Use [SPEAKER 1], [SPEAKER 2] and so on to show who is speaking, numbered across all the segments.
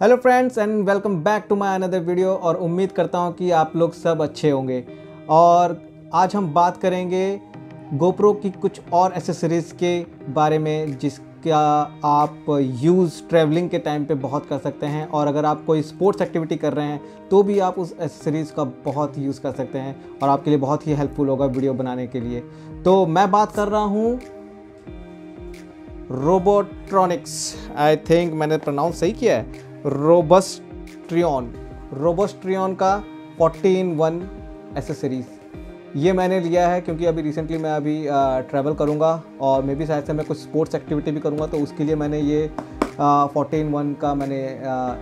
[SPEAKER 1] Hello friends and welcome back to my another video और उम्मीद करता हूँ कि आप लोग सब अच्छे होंगे। और आज हम बात करेंगे गोप्रो की कुछ और एसेसरीज़ के बारे में जिसका आप यूज़ ट्रैवलिंग के टाइम पे बहुत कर सकते हैं। और अगर आप कोई स्पोर्ट्स एक्टिविटी कर रहे हैं तो भी आप उस एसेसरीज़ का बहुत यूज़ कर सकते हैं और आपके लिए बहुत ही हेल्पफुल होगा वीडियो बनाने के लिए। तो मैं बात कर रहा हूँ रोबोट्रॉनिक्स आई थिंक मैंने प्रोनाउंस सही किया है? रोबस्ट्रियन। रोबोस्ट्रियन का 14 इन वन एसेसरीज़ ये मैंने लिया है क्योंकि अभी रिसेंटली मैं अभी ट्रैवल करूँगा और मे भी शायद से मैं कुछ स्पोर्ट्स एक्टिविटी भी करूँगा तो उसके लिए मैंने ये फोर्टीन वन का मैंने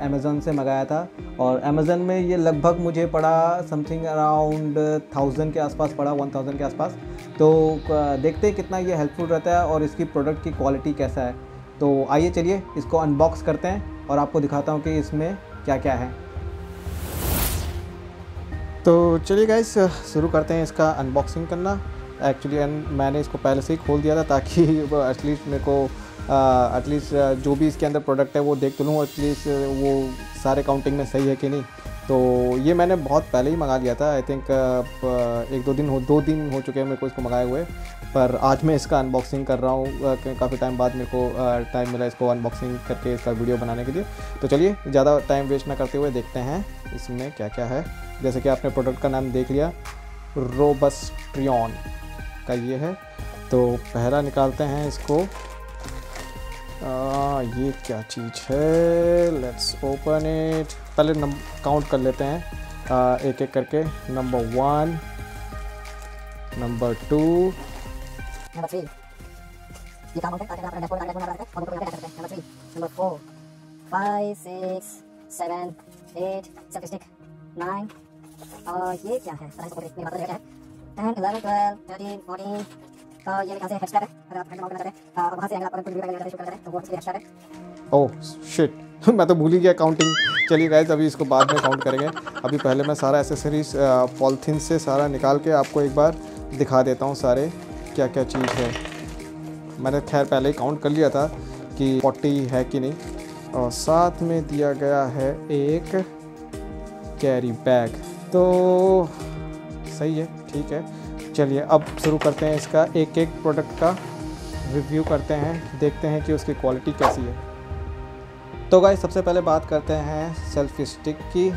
[SPEAKER 1] अमेज़न से मंगाया था। और अमेज़न में ये लगभग मुझे पड़ा समथिंग अराउंड थाउज़ेंड के आसपास पड़ा वन थाउज़ेंड के आसपास। तो देखते हैं कितना ये हेल्पफुल रहता है और इसकी प्रोडक्ट की क्वालिटी कैसा है। तो आइए चलिए इसको अनबॉक्स करते हैं और आपको दिखाता हूँ कि इसमें क्या क्या है। तो चलिए गाइस शुरू करते हैं इसका अनबॉक्सिंग करना। एक्चुअली मैंने इसको पहले से ही खोल दिया था ताकि एटलीस्ट मेरे को एटलीस्ट जो भी इसके अंदर प्रोडक्ट है वो देख तो लूँ एटलीस्ट वो सारे काउंटिंग में सही है कि नहीं। तो ये मैंने बहुत पहले ही मंगा लिया था। आई थिंक एक दो दिन हो, दो दिन हो चुके हैं मेरे को इसको मंगाए हुए। पर आज मैं इसका अनबॉक्सिंग कर रहा हूँ काफ़ी टाइम बाद मेरे को टाइम मिला इसको अनबॉक्सिंग करके इसका वीडियो बनाने के लिए। तो चलिए, ज़्यादा टाइम वेस्ट ना करते हुए देखते हैं इसमें क्या क्या है। जैसे कि आपने प्रोडक्ट का नाम देख लिया रोबस्ट्रियन का ये है। तो पहला निकालते हैं इसको। आ, ये क्या चीज़ है? लेट्स ओपन इट पहले काउंट कर लेते हैं। आ, एक एक करके। Number one number two
[SPEAKER 2] number three ये काम होता है ताकि आप डैशबोर्ड बना सकते हैं। और ऊपर क्या कर सकते हैं? Number three number four five six seven eight selfie stick nine और ये क्या है? मेरे पास क्या है? Ten eleven twelve thirteen fourteen और ये कहाँ से हेड है।
[SPEAKER 1] ओह शिट मैं तो भूल ही गया काउंटिंग चलिए गाइस अभी इसको बाद में काउंट करेंगे. अभी पहले मैं सारा एसेसरीज पॉलिथीन से सारा निकाल के आपको एक बार दिखा देता हूँ सारे क्या क्या चीज़ है। मैंने खैर पहले ही काउंट कर लिया था कि 40 है कि नहीं। और साथ में दिया गया है एक कैरी बैग तो सही है, ठीक है। चलिए अब शुरू करते हैं इसका एक एक प्रोडक्ट का। रिव्यू करते हैं देखते हैं कि उसकी क्वालिटी कैसी है। तो गाइस सबसे पहले बात करते हैं सेल्फी स्टिक की।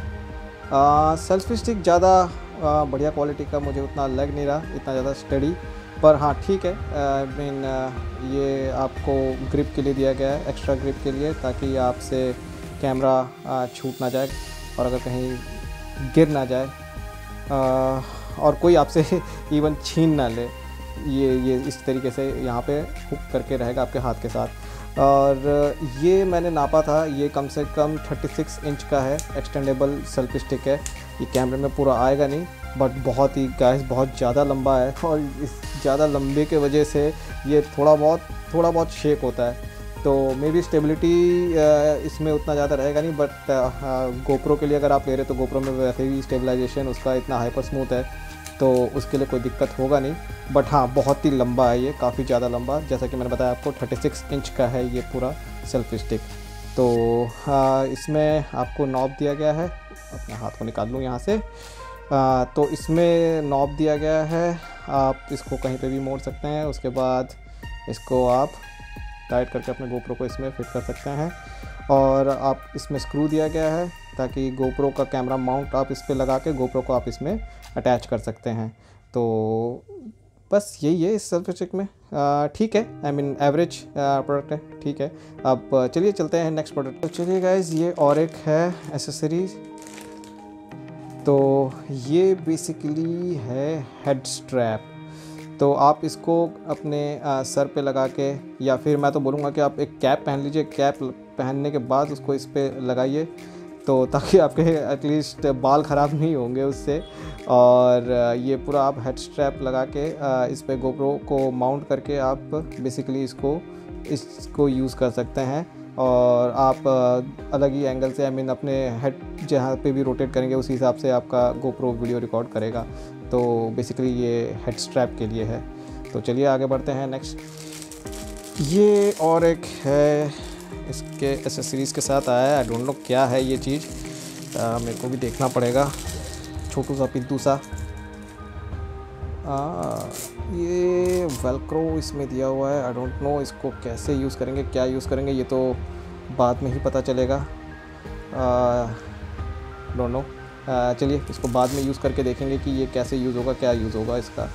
[SPEAKER 1] सेल्फी स्टिक ज़्यादा बढ़िया क्वालिटी का मुझे उतना लग नहीं रहा इतना ज़्यादा स्टडी पर हाँ ठीक है। आई मीन ये आपको ग्रिप के लिए दिया गया है एक्स्ट्रा ग्रिप के लिए ताकि आपसे कैमरा छूट ना जाए और अगर कहीं गिर ना जाए। आ, और कोई आपसे इवन छीन ना ले। ये ये इस तरीके से यहाँ पे हुक करके रहेगा आपके हाथ के साथ। और ये मैंने नापा था, ये कम से कम 36 इंच का है एक्सटेंडेबल सेल्फी स्टिक है। ये कैमरे में पूरा आएगा नहीं बट बहुत ही गैस बहुत ज़्यादा लंबा है। और इस ज़्यादा लंबे के वजह से ये थोड़ा बहुत थोड़ा बहुत शेक होता है। तो मे बी स्टेबिलिटी इसमें उतना ज़्यादा रहेगा नहीं बट गोप्रो के लिए अगर आप ले रहे तो गोप्रो में वैसे ही स्टेबलाइजेशन उसका इतना हाइपर स्मूथ है। तो उसके लिए कोई दिक्कत होगा नहीं। बट हाँ बहुत ही लंबा है ये काफ़ी ज़्यादा लंबा। जैसा कि मैंने बताया आपको 36 इंच का है ये पूरा सेल्फी स्टिक तो हाँ इसमें आपको नॉब दिया गया है। अपने हाथ को निकाल लूँ यहाँ से। आ, तो इसमें नॉब दिया गया है। आप इसको कहीं पे भी मोड़ सकते हैं। उसके बाद इसको आप टाइट करके अपने गोप्रो को इसमें फिट कर सकते हैं। और आप इसमें स्क्रू दिया गया है ताकि गोप्रो का कैमरा माउंट आप इस पर लगा के गोप्रो को आप इसमें अटैच कर सकते हैं। तो बस यही है इस सेल्फी स्टिक में। ठीक है आई मीन एवरेज प्रोडक्ट है, ठीक है। अब चलिए चलते हैं नेक्स्ट प्रोडक्ट तो चलिए गाइज़ ये और एक है एसेसरीज तो ये बेसिकली है हेड स्ट्रैप तो आप इसको अपने सर पे लगा के, या फिर मैं तो बोलूँगा कि आप एक कैप पहन लीजिए। कैप पहनने के बाद उसको इस पर लगाइए तो ताकि आपके एटलीस्ट बाल ख़राब नहीं होंगे उससे। और ये पूरा आप हेड स्ट्रैप लगा के इस पर गोप्रो को माउंट करके आप बेसिकली इसको इसको यूज़ कर सकते हैं। और आप अलग ही एंगल से आई मीन अपने हेड जहाँ पे भी रोटेट करेंगे, उसी हिसाब से आपका गोप्रो वीडियो रिकॉर्ड करेगा। तो बेसिकली ये हेड स्ट्रैप के लिए है। तो चलिए आगे बढ़ते हैं नेक्स्ट ये और एक है इसके एसेसरीज़ के साथ आया है। आई डोंट नो क्या है ये चीज़। मेरे को भी देखना पड़ेगा। छोटू सा पिद्दू सा। आ, ये वेलक्रो इसमें दिया हुआ है। आई डोंट नो इसको कैसे यूज़ करेंगे क्या यूज़ करेंगे ये तो बाद में ही पता चलेगा। डोंट नो चलिए, इसको बाद में यूज़ करके देखेंगे कि ये कैसे यूज़ होगा, क्या यूज़ होगा इसका।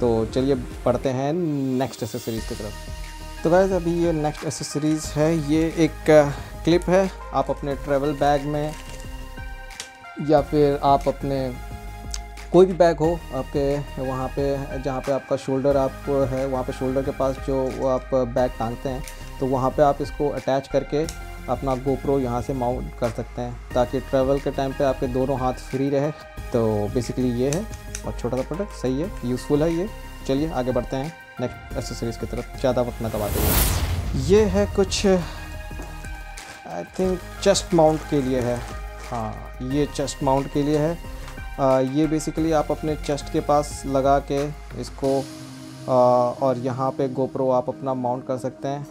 [SPEAKER 1] तो चलिए, पढ़ते हैं नेक्स्ट एसेसरीज़ की तरफ़। तो वैसे अभी ये नेक्स्ट एसेसरीज़ है, ये एक क्लिप है। आप अपने ट्रैवल बैग में या फिर आप अपने कोई भी बैग हो, आपके वहाँ पे, जहाँ पे आपका शोल्डर आप है, वहाँ पे शोल्डर के पास जो आप बैग टांगते हैं तो वहाँ पे आप इसको अटैच करके अपना गोप्रो यहाँ से माउंट कर सकते हैं ताकि ट्रैवल के टाइम पे आपके दोनों हाथ फ्री रहे। तो बेसिकली ये है और छोटा सा प्रोडक्ट सही है यूज़फुल है ये। चलिए आगे बढ़ते हैं नेक्स्ट एसेसरीज़ की तरफ़। ज़्यादा वक्त न दबाते हुए ये है कुछ आई थिंक चेस्ट माउंट के लिए है। हाँ ये चेस्ट माउंट के लिए है। आ, ये बेसिकली आप अपने चेस्ट के पास लगा के इसको आ, और यहाँ पे गोप्रो आप अपना माउंट कर सकते हैं।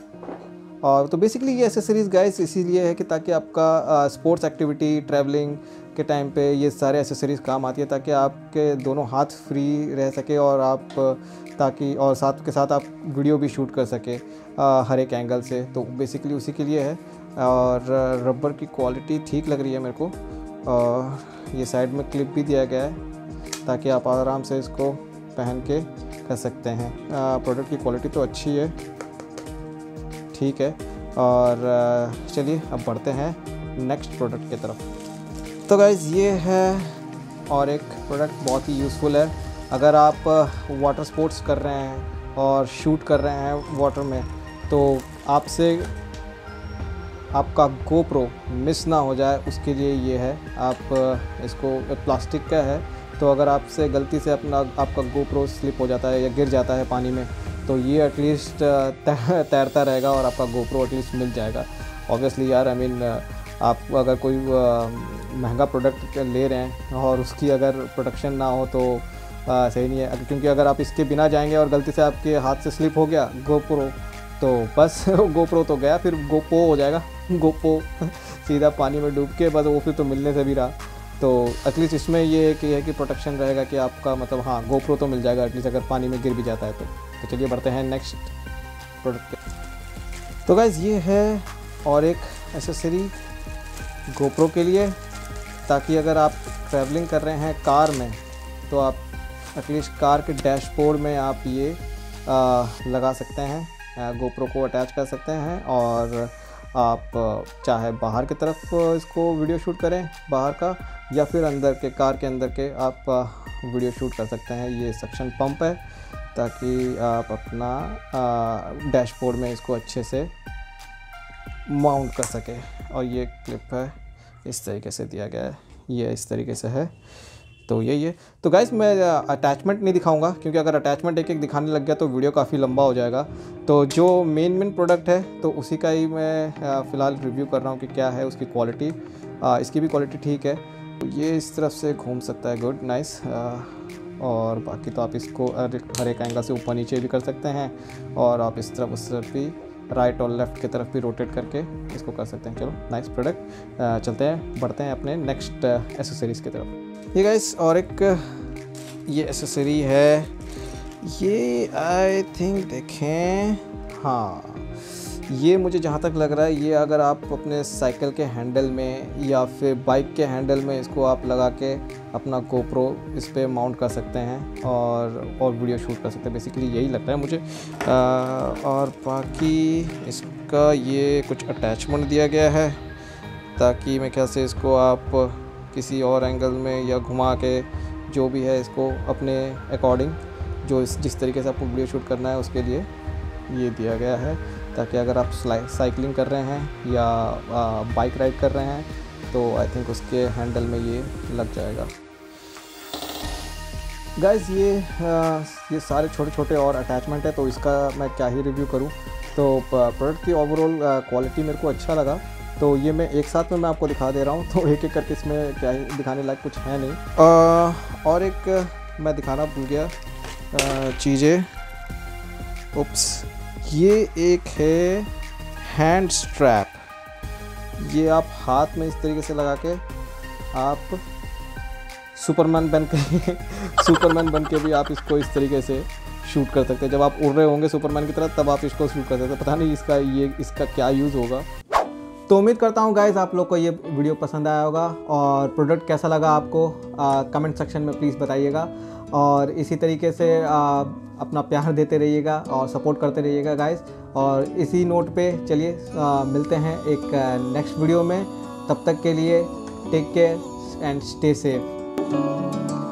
[SPEAKER 1] तो बेसिकली ये एसेसरीज़ गाइस इसीलिए है कि ताकि आपका स्पोर्ट्स एक्टिविटी ट्रैवलिंग के टाइम पे ये सारे एसेसरीज़ काम आती है, ताकि आपके दोनों हाथ फ्री रह सके और आप, ताकि, और साथ के साथ आप वीडियो भी शूट कर सके हर एक एंगल से। तो बेसिकली उसी के लिए है। और रबर की क्वालिटी ठीक लग रही है मेरे को। और ये साइड में क्लिप भी दिया गया है, ताकि आप आराम से इसको पहन के कर सकते हैं। प्रोडक्ट की क्वालिटी तो अच्छी है। ठीक है। और चलिए अब बढ़ते हैं नेक्स्ट प्रोडक्ट की तरफ़। तो गाइज़ ये है और एक प्रोडक्ट बहुत ही यूज़फुल है। अगर आप वाटर स्पोर्ट्स कर रहे हैं और शूट कर रहे हैं वाटर में तो आपसे, आपका गोप्रो मिस ना हो जाए, उसके लिए ये है। आप इसको प्लास्टिक का है। तो अगर आपसे गलती से अपना, आपका गोप्रो स्लिप हो जाता है या गिर जाता है पानी में तो ये एटलीस्ट तैरता रहेगा और आपका गोप्रो एटलीस्ट मिल जाएगा। ऑब्वियसली यार आई मीन आप अगर कोई महँगा प्रोडक्ट ले रहे हैं और उसकी अगर प्रोडक्शन ना हो तो आ, सही नहीं है। क्योंकि अगर आप इसके बिना जाएँगे और गलती से आपके हाथ से स्लिप हो गया गोप्रो तो बस गोप्रो तो गया फिर गोपो हो जाएगा। गोपो सीधा पानी में डूब के बस वो फिर तो मिलने से भी रहा। तो एटलीस्ट इसमें ये कि है कि प्रोटेक्शन रहेगा कि आपका मतलब हाँ गोप्रो तो मिल जाएगा एटलीस्ट अगर पानी में गिर भी जाता है तो। तो चलिए बढ़ते हैं नेक्स्ट प्रोडक्ट तो गाइज़ ये है और एक एसेसरी गोप्रो के लिए ताकि अगर आप ट्रैवलिंग कर रहे हैं कार में तो आप एटलीस्ट कार के डैशबोर्ड में आप ये आ, लगा सकते हैं गोप्रो को अटैच कर सकते हैं और आप चाहे बाहर की तरफ़ इसको वीडियो शूट करें, बाहर का, या फिर अंदर के, कार के अंदर के, आप वीडियो शूट कर सकते हैं। ये सक्शन पंप है, ताकि आप अपना डैशबोर्ड में इसको अच्छे से माउंट कर सकें। और ये क्लिप है, इस तरीके से दिया गया है। ये इस तरीके से है। तो यही है। तो गाइज़ मैं अटैचमेंट नहीं दिखाऊँगा, क्योंकि अगर अटैचमेंट एक एक दिखाने लग गया तो वीडियो काफ़ी लंबा हो जाएगा। तो जो मेन मेन प्रोडक्ट है तो उसी का ही मैं फ़िलहाल रिव्यू कर रहा हूँ कि क्या है उसकी क्वालिटी इसकी भी क्वालिटी ठीक है। तो ये इस तरफ़ से घूम सकता है। गुड नाइस और बाकी तो आप इसको हर एक एंगल से ऊपर नीचे भी कर सकते हैं, और आप इस तरफ़, उस तरफ़ भी राइट और लेफ़्ट की तरफ़ भी रोटेट करके इसको कर सकते हैं। चलो नाइस प्रोडक्ट चलते हैं, बढ़ते हैं अपने नेक्स्ट एसेसरीज़ की तरफ़। ये गाइस और एक ये एसेसरी है। ये आई थिंक देखें हाँ। ये मुझे जहाँ तक लग रहा है ये अगर आप अपने साइकिल के हैंडल में या फिर बाइक के हैंडल में इसको आप लगा के अपना गोप्रो इस पर माउंट कर सकते हैं और और वीडियो शूट कर सकते हैं। बेसिकली यही लगता है मुझे। आ, और बाकी इसका ये कुछ अटैचमेंट दिया गया है ताकि मैं ख्याल से इसको आप किसी और एंगल में या घुमा के जो भी है इसको अपने अकॉर्डिंग जो इस जिस तरीके से आपको वीडियो शूट करना है उसके लिए ये दिया गया है। ताकि अगर आप साइकिलिंग कर रहे हैं या बाइक राइड कर रहे हैं तो आई थिंक उसके हैंडल में ये लग जाएगा। गाइज़ ये आ, ये सारे छोटे छोटे और अटैचमेंट है तो इसका मैं क्या ही रिव्यू करूँ? तो प्रोडक्ट की ओवरऑल क्वालिटी मेरे को अच्छा लगा। तो ये मैं एक साथ में मैं आपको दिखा दे रहा हूँ। तो एक एक करके इसमें क्या ही दिखाने लायक कुछ है नहीं। आ, और एक मैं दिखाना भूल गया। चीज़ें। उप्स। ये एक है हैंड स्ट्रैप। ये आप हाथ में इस तरीके से लगा के आप सुपरमैन बन के सुपरमैन बन के भी आप इसको इस तरीके से शूट कर सकते हैं। जब आप उड़ रहे होंगे सुपरमैन की तरह तब आप इसको शूट कर सकते हैं। पता नहीं इसका ये इसका क्या यूज़ होगा। तो उम्मीद करता हूँ गाइज़ आप लोग को ये वीडियो पसंद आया होगा और प्रोडक्ट कैसा लगा आपको कमेंट सेक्शन में प्लीज़ बताइएगा और इसी तरीके से आ, अपना प्यार देते रहिएगा और सपोर्ट करते रहिएगा गाइज़ और इसी नोट पे चलिए मिलते हैं एक नेक्स्ट वीडियो में. तब तक के लिए take care and stay safe